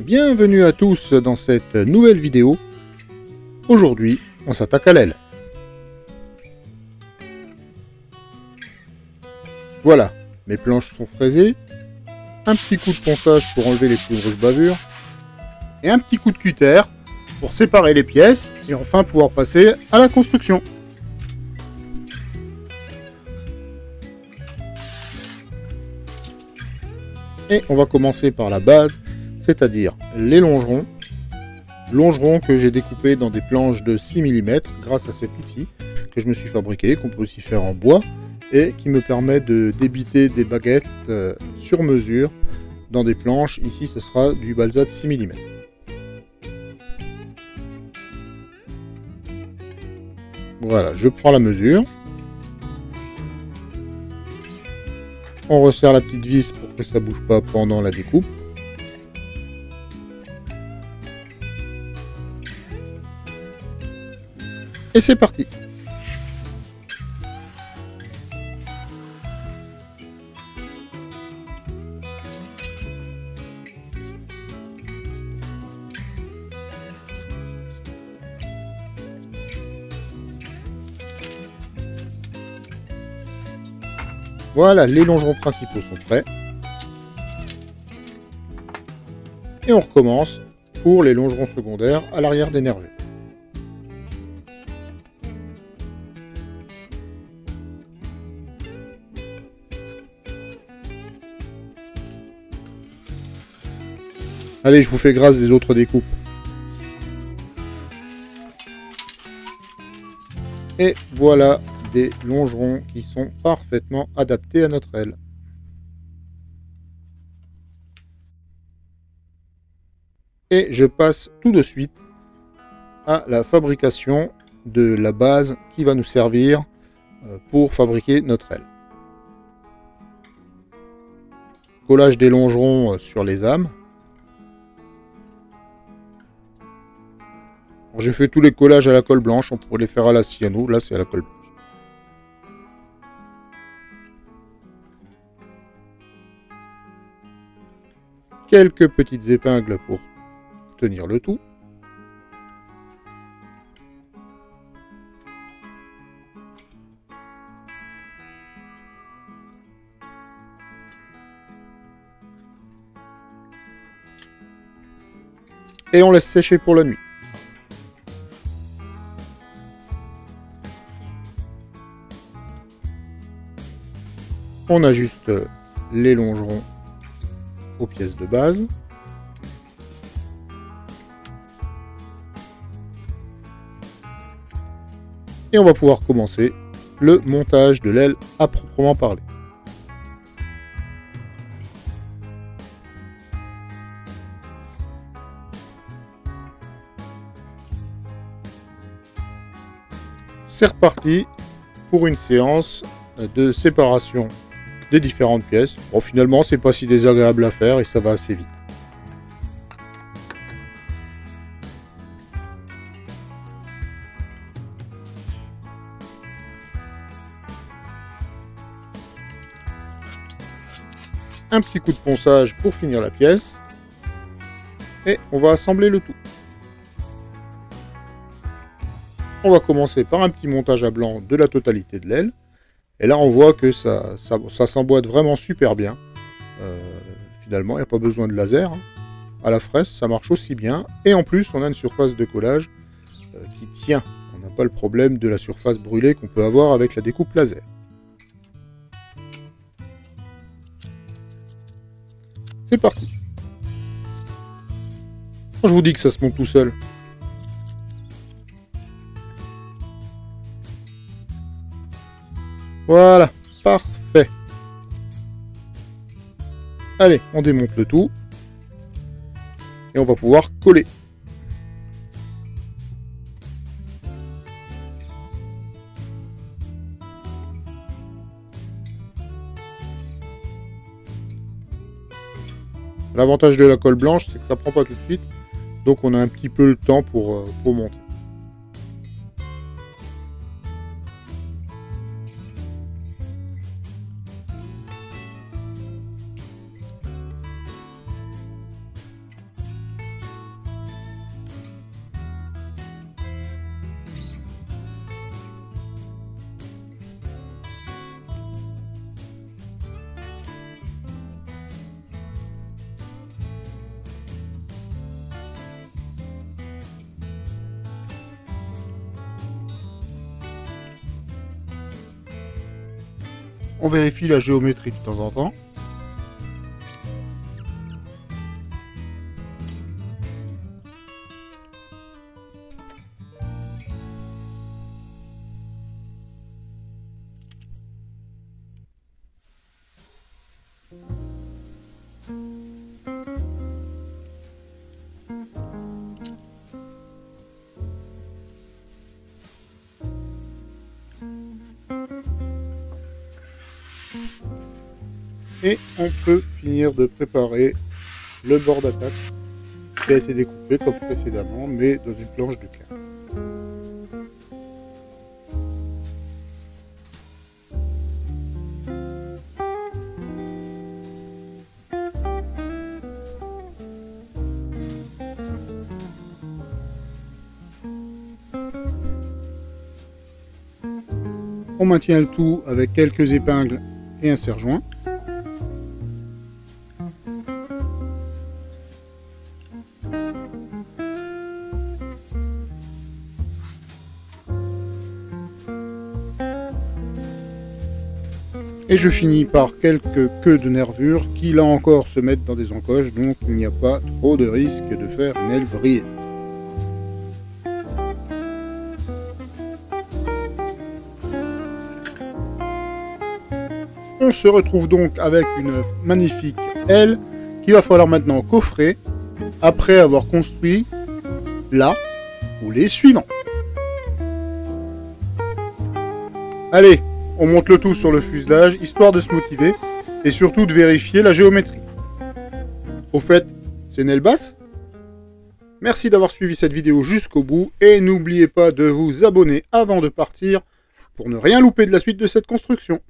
Bienvenue à tous dans cette nouvelle vidéo. Aujourd'hui, on s'attaque à l'aile. Voilà, mes planches sont fraisées. Un petit coup de ponçage pour enlever les plus grosses bavures. Et un petit coup de cutter pour séparer les pièces et enfin pouvoir passer à la construction. Et on va commencer par la base, c'est-à-dire les longerons. Longerons que j'ai découpés dans des planches de 6 mm grâce à cet outil que je me suis fabriqué, qu'on peut aussi faire en bois, et qui me permet de débiter des baguettes euh, sur mesure dans des planches. Ici, ce sera du balsa de 6 mm. Voilà, je prends la mesure. On resserre la petite vis pour que ça bouge pas pendant la découpe. Et c'est parti Voilà, les longerons principaux sont prêts. Et on recommence pour les longerons secondaires à l'arrière des nervures. Allez, je vous fais grâce des autres découpes. Et voilà des longerons qui sont parfaitement adaptés à notre aile. Et je passe tout de suite à la fabrication de la base qui va nous servir euh, pour fabriquer notre aile. Collage des longerons euh, sur les âmes. J'ai fait tous les collages à la colle blanche, on pourrait les faire à la cyano, là c'est à la colle blanche. quelques petites épingles pour tenir le tout. Et on laisse sécher pour la nuit. On ajuste les longerons pièces de base. Et on va pouvoir commencer le montage de l'aile à proprement parler. C'est reparti pour une séance de séparation différentes pièces. Bon, finalement, c'est pas si désagréable à faire et ça va assez vite. Un petit coup de ponçage pour finir la pièce. Et on va assembler le tout. On va commencer par un petit montage à blanc de la totalité de l'aile. Et là, on voit que ça, ça, s'emboîte vraiment super bien. Euh, finalement, il n'y a pas besoin de laser. Hein. À la fraise, ça marche aussi bien. Et en plus, on a une surface de collage euh, qui tient. On n'a pas le problème de la surface brûlée qu'on peut avoir avec la découpe laser. C'est parti. Je vous dis que ça se monte tout seul. Voilà, parfait. Allez, on démonte le tout. Et on va pouvoir coller. L'avantage de la colle blanche, c'est que ça prend pas tout de suite. Donc on a un petit peu le temps pour, euh, pour. On vérifie la géométrie de temps en temps. Et on peut finir de préparer le bord d'attaque qui a été découpé comme précédemment, mais dans une planche de 15. On maintient le tout avec quelques épingles et un serre-joint. Et je finis par quelques queues de nervures qui là encore se mettent dans des encoches, donc il n'y a pas trop de risque de faire une aile brillée. On se retrouve donc avec une magnifique aile qu'il va falloir maintenant coffrer après avoir construit là ou les suivants. Allez, on monte le tout sur le fuselage, histoire de se motiver, et surtout de vérifier la géométrie. Au fait, c'est Nelbass Merci d'avoir suivi cette vidéo jusqu'au bout, et n'oubliez pas de vous abonner avant de partir, pour ne rien louper de la suite de cette construction.